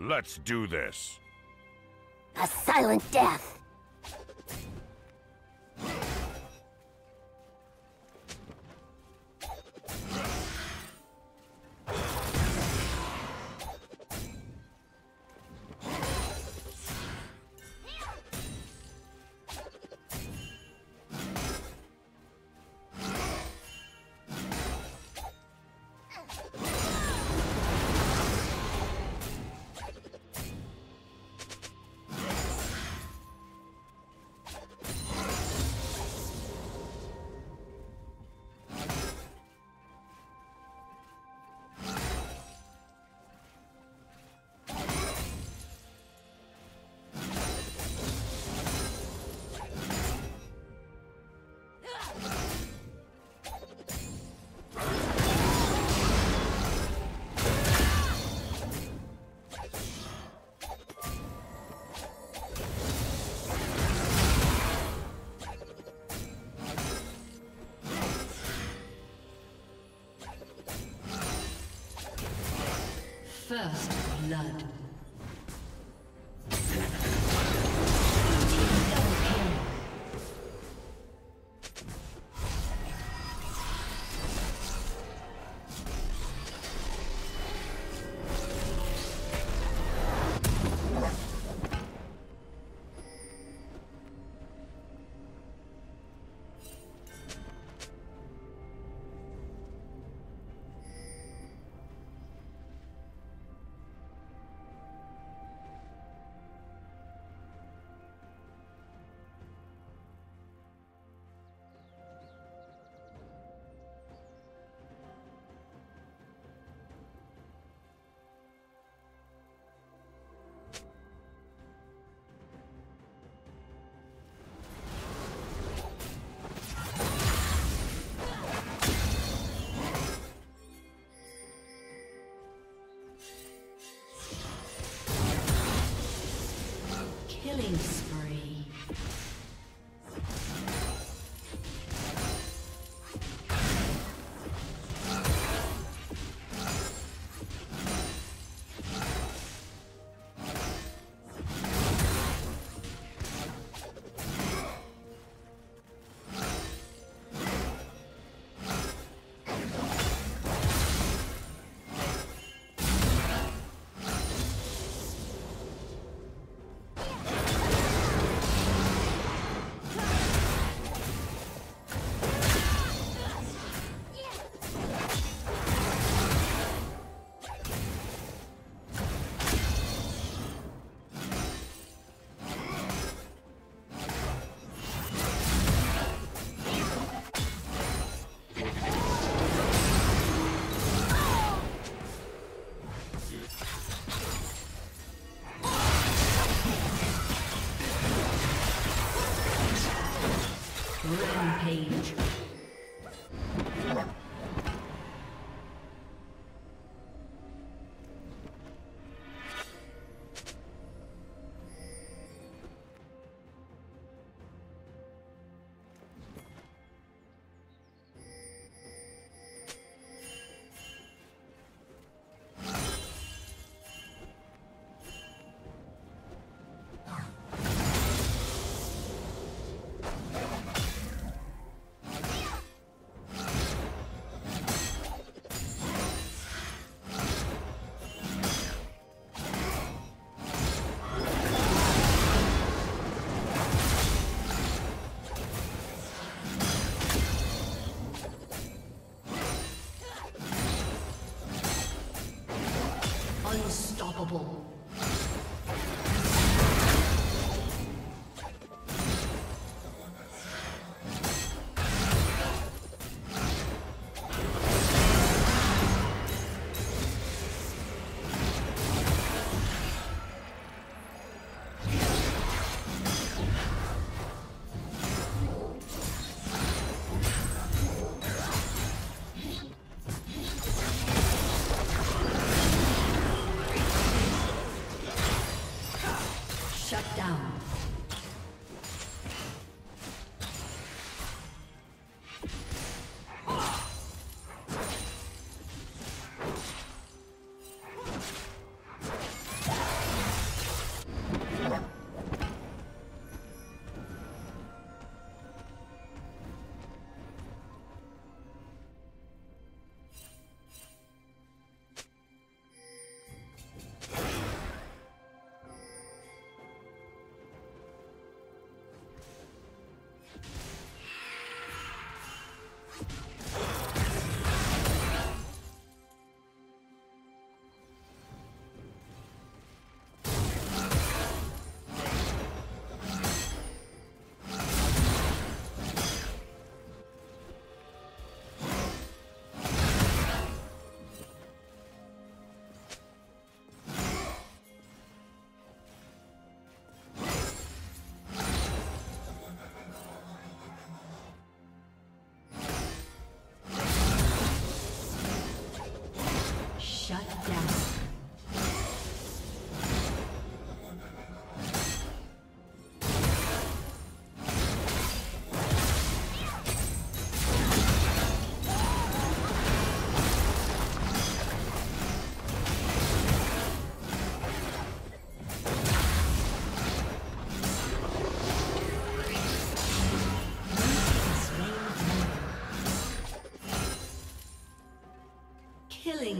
Let's do this. A silent death. First blood.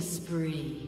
spree.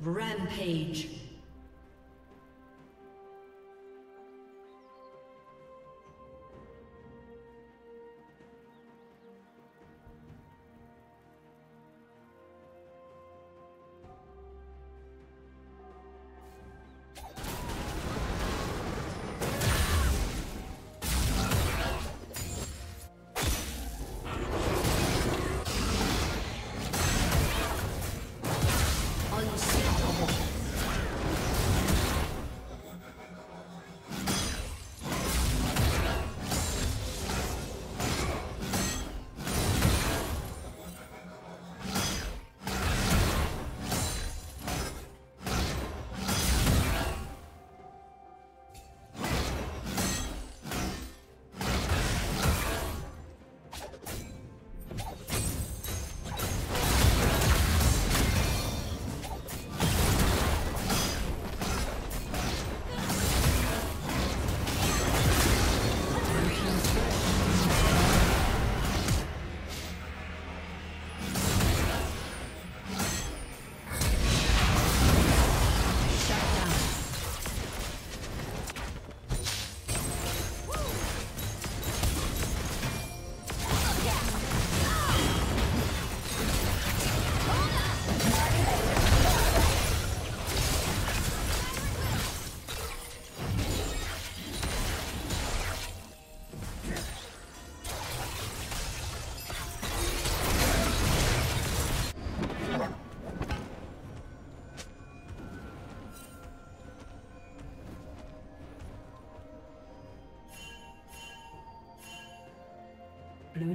Rampage.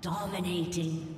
Dominating.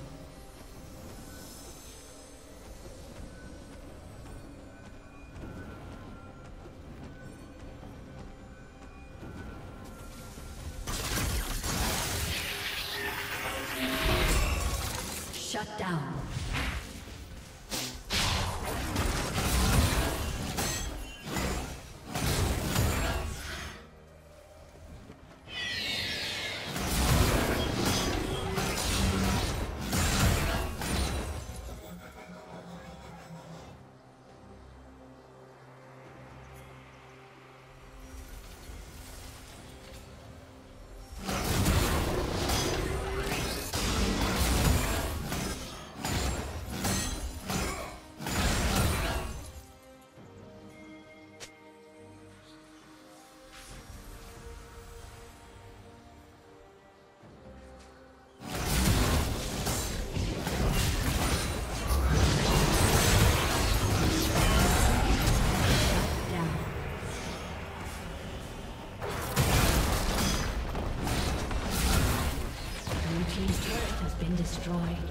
Destroyed.